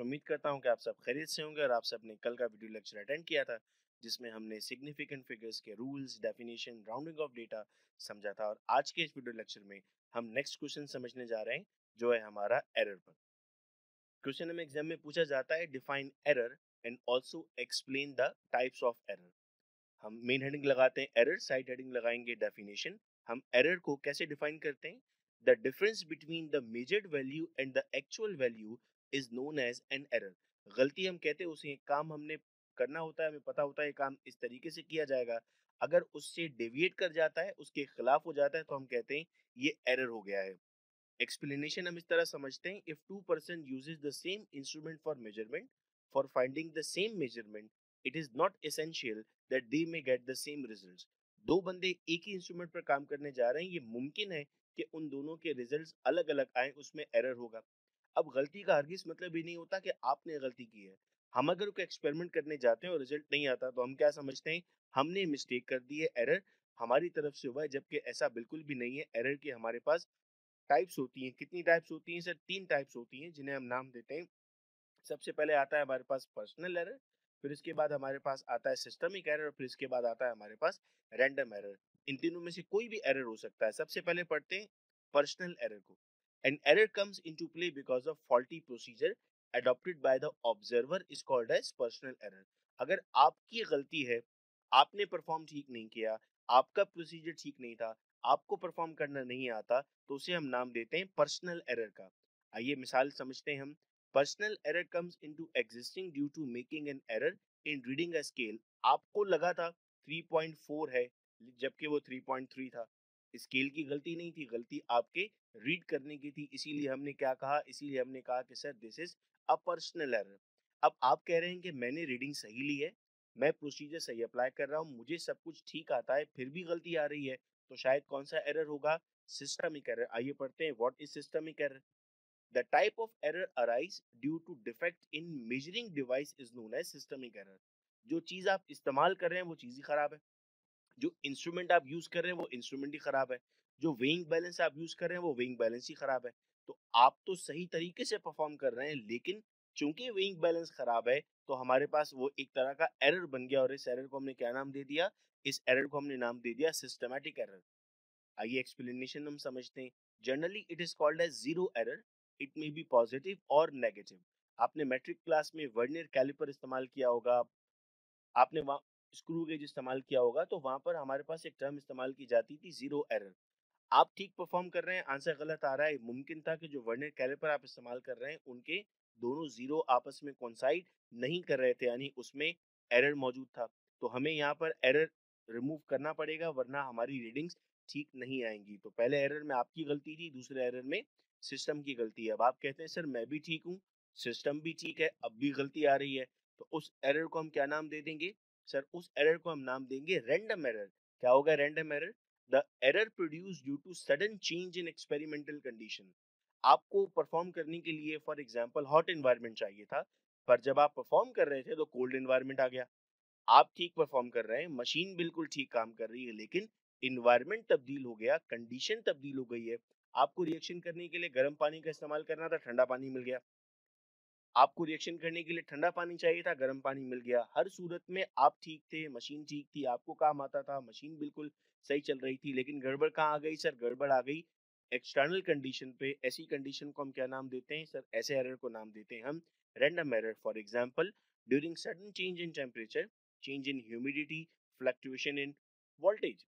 उम्मीद करता हूँ कि आप सब खैरियत से होंगे और आप सबने कल का वीडियो लेक्चर अटेंड किया था, जिसमें हमने सिग्निफिकेंट फिगर्स के rules, definition, rounding off data समझा था और आज के इस वीडियो लेक्चर में हम नेक्स्ट क्वेश्चन समझने जा रहे हैं, जो है हमारा एरर पर। क्वेश्चन हमें एग्ज़ाम में पूछा जाता है define error and also explain the types of error हम मेन हेडिंग लगाते हैं एरर साइड हेडिंग लगाएँगे डेफिनेशन हम एरर को कैसे डिफाइन करते हैं? The difference between the measured value and the actual value is known as an error. गलती हम कहते हैं, उसे काम हमने करना होता है, हमें पता होता है काम इस तरीके से किया जाएगा। अगर उससे डेविएट कर जाता है, उसके खिलाफ हो जाता है तो हम कहते हैं ये एरर हो गया है। एक्सप्लेनेशन हम इस तरह समझते हैं if two person uses the same instrument for measurement for finding the same measurement it is not essential that they may get the same results दो बंदे एक ही इंस्ट्रूमेंट पर काम करने जा रहे हैं, ये मुमकिन है कि उन दोनों के रिजल्ट्स अलग अलग आए, उसमें एरर होगा। अब गलती का हरगिज मतलब ही नहीं होता कि आपने गलती की है। हम अगर कोई एक्सपेरिमेंट करने जाते हैं और रिज़ल्ट नहीं आता तो हम क्या समझते हैं? हमने मिस्टेक कर दी है, एरर हमारी तरफ़ से हुआ है, जबकि ऐसा बिल्कुल भी नहीं है। एरर की हमारे पास टाइप्स होती हैं। कितनी टाइप्स होती हैं सर? तीन टाइप्स होती हैं, जिन्हें हम नाम देते हैं। सबसे पहले आता है हमारे पास पर्सनल एरर फिर इसके बाद हमारे पास आता है सिस्टमिक एरर और फिर इसके बाद आता है हमारे पास रैंडम एरर इन तीनों में से कोई भी एरर हो सकता है। सबसे पहले पढ़ते हैं पर्सनल एरर को। An error comes into play because of faulty procedure adopted by the observer is called as personal error. अगर आपकी गलती है, आपने परफॉर्म ठीक नहीं किया, आपका प्रोसीजर ठीक नहीं था, आपको परफॉर्म करना नहीं आता तो उसे हम नाम देते हैं पर्सनल एरर का। आइए मिसाल समझते हैं हम। Personal error comes into existing due to making an error in reading a scale, आपको लगा था 3.4 है, जबकि वो 3.3 था। स्केल की गलती नहीं थी, गलती आपके रीड करने की थी, इसीलिए हमने क्या कहा, इसीलिए हमने कहा कि, sir this is a personal error अब आप कह रहे हैं कि मैंने रीडिंग सही ली है, मैं प्रोसीजर सही अप्लाई कर रहा हूँ, मुझे सब कुछ ठीक आता है, फिर भी गलती आ रही है तो शायद कौन सा एरर होगा? सिस्टमिक एरर आइए पढ़ते हैं what is systemic error the type of error arise due to defect in measuring device is known as systemic error जो चीज़ आप इस्तेमाल कर रहे हैं, वो चीज़ ही खराब है। जो इंस्ट्रूमेंट आप यूज़ कर रहे हैं, वो इंस्ट्रूमेंट ही खराब है। जो वेइंग बैलेंस आप यूज़ कर रहे हैं, वो वेइंग बैलेंस ही खराब है। तो आप तो सही तरीके से परफॉर्म कर रहे हैं, लेकिन चूँकि वेइंग बैलेंस खराब है तो हमारे पास वो एक तरह का एरर बन गया और इस एरर को हमने क्या नाम दे दिया? इस एरर को हमने नाम दे दिया सिस्टमैटिक एरर आइए एक्सप्लेनेशन हम समझते हैं। Generally it is called as zero error it may be positive और नेगेटिव। आपने मैट्रिक क्लास में वर्नियर कैलिपर इस्तेमाल किया होगा, आपने वहाँ स्क्रू गेज इस्तेमाल किया होगा तो वहाँ पर हमारे पास एक टर्म इस्तेमाल की जाती थी ज़ीरो एरर। आप ठीक परफॉर्म कर रहे हैं, आंसर गलत आ रहा है, मुमकिन था कि जो वर्नियर कैलिपर आप इस्तेमाल कर रहे हैं, उनके दोनों ज़ीरो आपस में कॉन्साइड नहीं कर रहे थे, यानी उसमें एरर मौजूद था। तो हमें यहाँ पर एरर रिमूव करना पड़ेगा, वरना हमारी रीडिंग्स ठीक नहीं आएँगी। तो पहले एरर में आपकी गलती थी, दूसरे एरर में सिस्टम की गलती है। अब आप कहते हैं, सर, मैं भी ठीक हूँ, सिस्टम भी ठीक है, अब भी गलती आ रही है। तो उस एरर को हम क्या नाम दे देंगे? सर, उस एरर को हम नाम देंगे रैंडम एरर। क्या होगा random error? The error produce due to sudden change in experimental condition. आपको परफॉर्म करने के लिए, फॉर एग्ज़ाम्पल हॉट एनवायरनमेंट चाहिए था, पर जब आप परफॉर्म कर रहे थे तो कोल्ड एनवायरनमेंट आ गया। आप ठीक परफॉर्म कर रहे हैं, मशीन बिल्कुल ठीक काम कर रही है, लेकिन इन्वायरमेंट तब्दील हो गया कंडीशन तब्दील हो गई है। आपको रिएक्शन करने के लिए गर्म पानी का इस्तेमाल करना था, ठंडा पानी मिल गया। आपको रिएक्शन करने के लिए ठंडा पानी चाहिए था, गर्म पानी मिल गया। हर सूरत में आप ठीक थे मशीन ठीक थी, आपको काम आता था मशीन बिल्कुल सही चल रही थी, लेकिन गड़बड़ कहाँ आ गई सर? गड़बड़ आ गई एक्सटर्नल कंडीशन पे। ऐसी कंडीशन को हम क्या नाम देते हैं सर? ऐसे एरर को नाम देते हैं हम random error for example during sudden change in temperature change in humidity fluctuation in voltage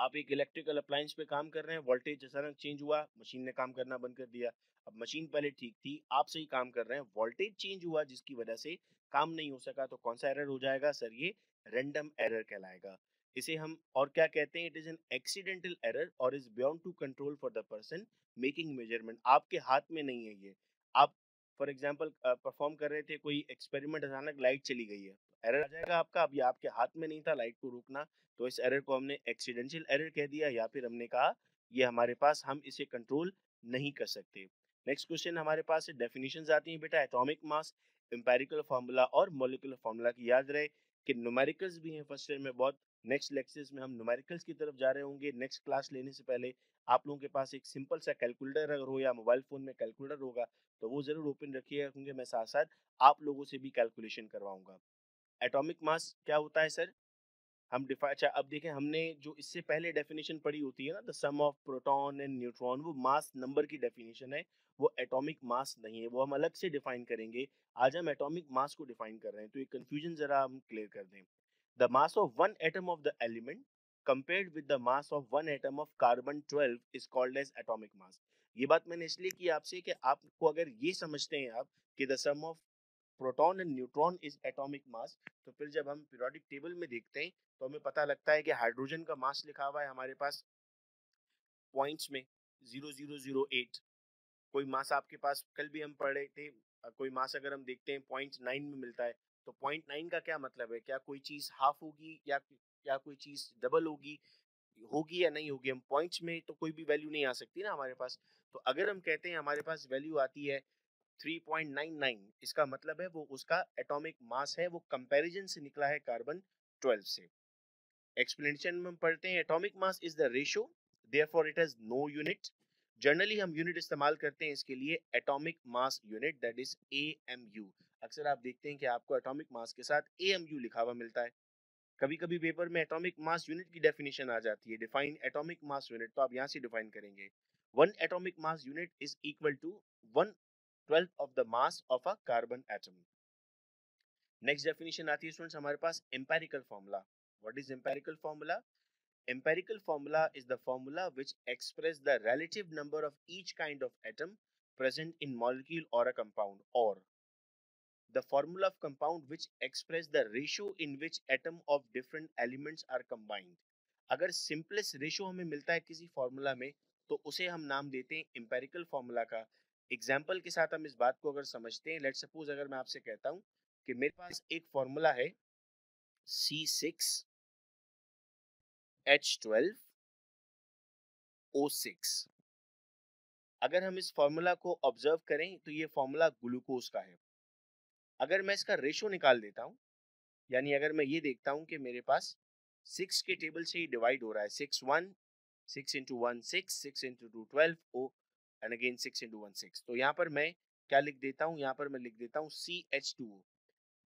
आप एक इलेक्ट्रिकल अप्लायंस पे काम कर रहे हैं वोल्टेज अचानक चेंज हुआ मशीन ने काम करना बंद कर दिया। अब मशीन पहले ठीक थी, आप सही काम कर रहे हैं वोल्टेज चेंज हुआ जिसकी वजह से काम नहीं हो सका तो कौन सा एरर हो जाएगा? सर, ये रेंडम एरर कहलाएगा। इसे हम और क्या कहते हैं? It is an accidental error और is beyond to control for the person making measurement आपके हाथ में नहीं है ये। आप फॉर एग्ज़ाम्पल परफॉर्म कर रहे थे, कोई एक्सपेरिमेंट, अचानक लाइट चली गई है। एरर आ जाएगा आपका, अभी आपके हाथ में नहीं था लाइट को रोकना तो इस एरर को हमने एक्सीडेंशियल एरर कह दिया या फिर हमने कहा, ये हमारे पास, हम इसे कंट्रोल नहीं कर सकते। नेक्स्ट क्वेश्चन हमारे पास डेफिनेशन आती हैं बेटा, एटॉमिक मास, एम्पेरिकल फार्मूला और मोलिकुलर फार्मूला की याद रहे, कि न्यूमेरिकल्स भी हैं फ़र्स्ट ईयर में बहुत नेक्स्ट लेक्चर्स में हम न्यूमेरिकल्स की तरफ़ जा रहे होंगे। नेक्स्ट क्लास लेने से पहले आप लोगों के पास एक सिंपल सा कैलकुलेटर अगर हो या मोबाइल फ़ोन में कैलकुलेटर होगा तो वो ज़रूर ओपन रखिएगा क्योंकि मैं साथ साथ आप लोगों से भी कैलकुलेशन करवाऊँगा। एटॉमिक मास क्या होता है सर? हम डिफाइन अच्छा अब देखें हमने जो इससे पहले डेफिनेशन पढ़ी होती है ना, the sum of proton and neutron, वो मास नंबर की डेफिनेशन है, वो एटॉमिक मास नहीं है, वो हम अलग से डिफाइन करेंगे। आज हम एटॉमिक मास को डिफाइन कर रहे हैं तो ये कंफ्यूजन जरा हम क्लियर कर दें। The mass of one atom of the element compared with the mass of one atom of carbon 12 is called as atomic mass. ये बात मैंने इसलिए की आपसे कि आपको अगर ये समझते हैं आप कि the sum of proton and neutron is atomic mass तो फिर जब हम पीरियोडिक टेबल में देखते हैं तो हमें पता लगता है कि हाइड्रोजन का मास लिखा हुआ है हमारे पास पॉइंट्स में ज़ीरो ज़ीरो ज़ीरो एट कोई मास आपके पास, कल भी हम पढ़ थे कोई मास अगर हम देखते हैं पॉइंट नाइन में मिलता है तो पॉइंट नाइन का क्या मतलब है? क्या कोई चीज़ हाफ़ होगी या क्या कोई चीज़ डबल होगी? होगी या नहीं होगी? हम पॉइंट्स में तो कोई भी वैल्यू नहीं आ सकती ना हमारे पास। तो अगर हम कहते हैं हमारे पास वैल्यू आती है 3.99 इसका मतलब है वो उसका एटॉमिक मास है, वो कंपैरिजन से निकला है कार्बन 12 से। एक्सप्लेनेशन में पढ़ते हैं atomic mass is the ratio therefore it has no unit. Generally हम यूनिट इस्तेमाल करते हैं इसके लिए atomic mass unit, that is AMU अक्सर आप देखते हैं कि आपको एटॉमिक मास के साथ एएमयू लिखा हुआ मिलता है। कभी कभी पेपर में एटॉमिक मास यूनिट की डेफिनेशन आ जाती है डिफाइन एटॉमिक मास यूनिट तो आप यहाँ से डिफाइन करेंगे। One atomic mass unit is equal to one twelfth of the mass of a carbon atom next definition आती है स्टूडेंट्स हमारे पास empirical formula what is empirical formula empirical formula is the formula which express the relative number of each kind of atom present in molecule or a compound, or the formula of compound which express the ratio in which atom of different elements are combined. अगर simplest ratio हमें मिलता है किसी formula में तो उसे हम नाम देते हैं इंपेरिकल फॉर्मूला का। एग्ज़ाम्पल के साथ हम इस बात को अगर समझते हैं लेट सपोज़ अगर मैं आपसे कहता हूँ कि मेरे पास एक फॉर्मूला है C six H twelve O six अगर हम इस फॉर्मूला को ऑब्ज़र्व करें तो ये फॉर्मूला ग्लूकोज का है। अगर मैं इसका रेशो निकाल देता हूँ, यानी अगर मैं ये देखता हूँ कि मेरे पास सिक्स के टेबल से ही डिवाइड हो रहा है six one six into one six six into two twelve O and again six into one six तो यहाँ पर मैं क्या लिख देता हूँ? यहाँ पर मैं लिख देता हूँ सी एच टू ओ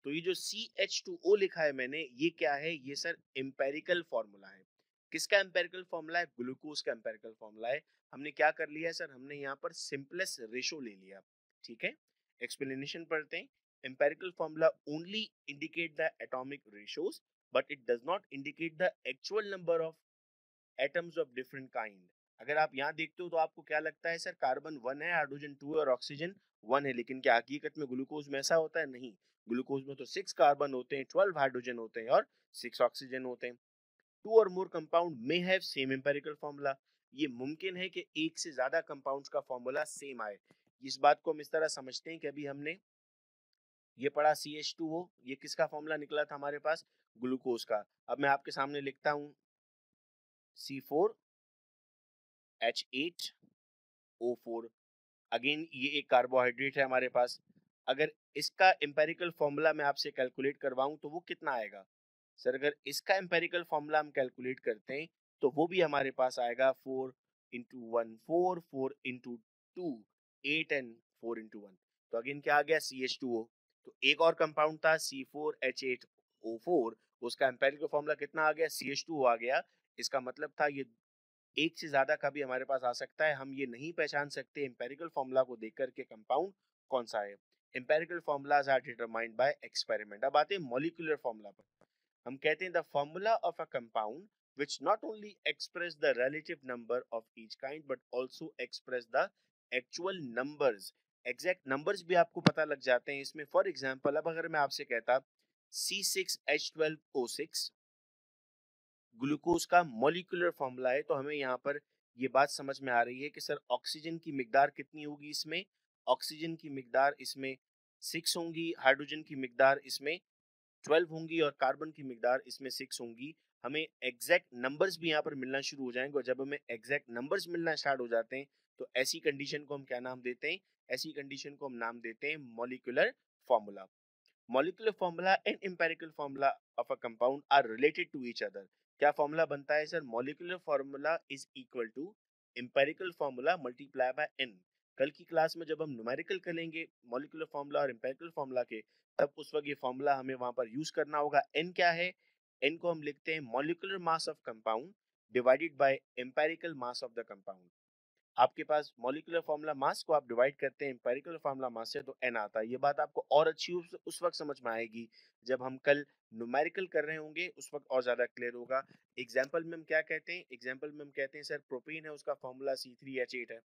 तो ये जो सी एच टू ओ लिखा है मैंने, ये क्या है? ये सर एम्पेरिकल फॉर्मूला है। किसका एम्पेरिकल फॉर्मूला है? ग्लूकोज का एम्पेरिकल फॉर्मूला है। हमने क्या कर लिया है सर हमने यहाँ पर सिंपलेस्ट रेशो ले लिया। ठीक है? एक्सप्लेनेशन पढ़ते हैं। Empirical formula only indicate the atomic ratios, but it does not indicate the actual number of atoms of different kind. अगर आप यहाँ देखते हो तो आपको क्या लगता है, सर कार्बन वन है हाइड्रोजन टू है और ऑक्सीजन वन है, लेकिन क्या हकीकत में ग्लूकोज में ऐसा होता है? नहीं। ग्लूकोज में तो सिक्स कार्बन होते हैं ट्वेल्व हाइड्रोजन होते हैं और सिक्स ऑक्सीजन होते हैं। टू और more compound may have same empirical formula ये मुमकिन है कि एक से ज़्यादा कंपाउंड्स का फॉर्मूला सेम आए। इस बात को हम इस तरह समझते हैं कि अभी हमने ये पड़ा सी एच टू ओ ये किसका फॉर्मूला निकला था हमारे पास? ग्लूकोज का। अब मैं आपके सामने लिखता हूँ। C four H eight O four again ये एक कार्बोहाइड्रेट है हमारे पास। अगर इसका एम्पेरिकल फॉर्मूला मैं आपसे कैलकुलेट करवाऊं तो वो कितना आएगा? सर, अगर इसका एम्पेरिकल फॉर्मूला हम कैलकुलेट करते हैं तो वो भी हमारे पास आएगा four into one four four into two eight and four into one तो अगेन क्या आ गया? सी एच टू ओ तो एक और कंपाउंड था C four H eight O four उसका एम्पेरिकल फॉर्मूला कितना आ गया? सी एच टू आ गया। इसका मतलब था ये एक से ज़्यादा का भी हमारे पास आ सकता है, हम ये नहीं पहचान सकते एम्पेरिकल फॉर्मूला को देख करके कंपाउंड कौन सा है। Empirical formulas are determined by experiment अब आते हैं मॉलिक्यूलर फॉर्मूला पर। हम कहते हैं the formula of a compound which not only express the relative number of each kind but also express the actual numbers exact numbers भी आपको पता लग जाते हैं इसमें। फॉर एग्ज़ाम्पल अब अगर मैं आपसे कहता C six H twelve O six glucose का मोलिकुलर फॉर्मूला है तो हमें यहाँ पर ये बात समझ में आ रही है कि, सर, ऑक्सीजन की मिकदार कितनी होगी इसमें? ऑक्सीजन की मिकदार इसमें सिक्स होंगी, हाइड्रोजन की मिकदार इसमें ट्वेल्व होंगी और कार्बन की मिकदार इसमें सिक्स होंगी। हमें एग्जैक्ट नंबर्स भी यहाँ पर मिलना शुरू हो जाएँगे और जब हमें एग्जैक्ट नंबर्स मिलना स्टार्ट हो जाते हैं तो ऐसी कंडीशन को हम क्या नाम देते हैं? ऐसी कंडीशन को हम नाम देते हैं molecular formula. Molecular formula and empirical formula of a compound are related to each other. क्या फॉर्मूला बनता है sir? Molecular formula is equal to empirical formula multiply by N. कल की क्लास में जब हम न्यूमेरिकल करेंगे मॉलिकुलर फॉर्मूला और एम्पेरिकल फॉर्मूला के, तब उस वक्त ये फॉर्मूला हमें वहाँ पर यूज़ करना होगा। एन क्या है? एन को हम लिखते हैं molecular mass of compound divided by empirical mass of the compound. आपके पास मॉलिकुलर फार्मूला मास को आप डिवाइड करते हैं एम्पेरिकल फार्मूला मास से तो एन आता है। ये बात आपको और अच्छी उस, वक्त समझ में आएगी जब हम कल न्यूमेरिकल कर रहे होंगे उस वक्त और ज़्यादा क्लियर होगा। एग्ज़ाम्पल में हम क्या कहते हैं? एग्ज़ाम्पल में हम कहते हैं सर प्रोटीन है उसका formula C three H eight है।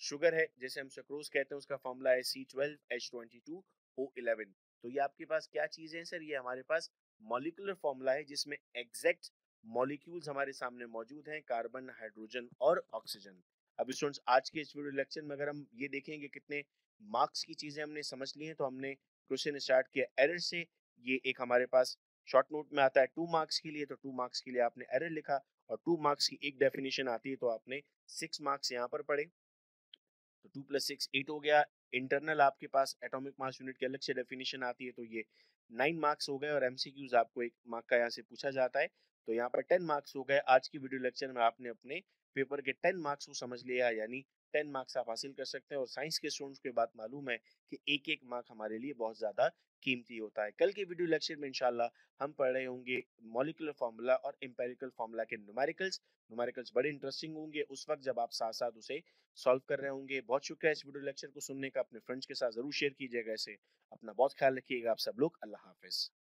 शुगर है जैसे हम सक्रोज कहते हैं उसका फॉर्मूला है C twelve H twenty two O eleven तो ये आपके पास क्या चीज़ है सर? ये हमारे पास मॉलिकुलर फॉर्मूला है जिसमें एग्जैक्ट मॉलिक्यूल्स हमारे सामने मौजूद हैं कार्बन हाइड्रोजन और ऑक्सीजन अभी स्टूडेंट्स, आज के इस वीडियो लेक्चर में अगर हम ये देखेंगे कितने मार्क्स की चीज़ें हमने समझ ली हैं तो हमने क्वेश्चन स्टार्ट किया। एरर से ये एक हमारे पास शॉर्ट नोट में आता है, टू मार्क्स के लिए तो टू मार्क्स के लिए आपने एरर लिखा और टू मार्क्स की एक डेफिनेशन आती है तो आपने सिक्स मार्क्स यहाँ पर पढ़े। तो टू प्लस सिक्स एट हो गया, इंटरनल आपके पास एटॉमिक मास यूनिट की अलग से डेफिनेशन आती है तो ये नाइन मार्क्स हो गए और एमसीक्यूज आपको एक मार्क का यहाँ से पूछा जाता है। तो यहाँ पर टेन मार्क्स हो गए। आज की वीडियो लेक्चर में आपने अपने पेपर के टेन मार्क्स को समझ लिया यानी टेन मार्क्स आप हासिल कर सकते हैं और साइंस के स्टूडेंट्स को बात मालूम है कि एक एक मार्क हमारे लिए बहुत ज़्यादा कीमती होता है। कल के वीडियो लेक्चर में इंशाल्लाह हम पढ़ रहे होंगे मॉलिकुलर फार्मूला और एम्पेरिकल फार्मूला के न्यूमेरिकल्स। न्यूमेरिकल्स बड़े इंटरेस्टिंग होंगे, उस वक्त जब आप साथ साथ उसे सॉल्व कर रहे होंगे। बहुत शुक्रिया इस वीडियो लेक्चर को सुनने का, अपने फ्रेंड्स के साथ ज़रूर शेयर कीजिएगा इसे। अपना बहुत ख्याल रखिएगा आप सब लोग, अल्लाह हाफिज़।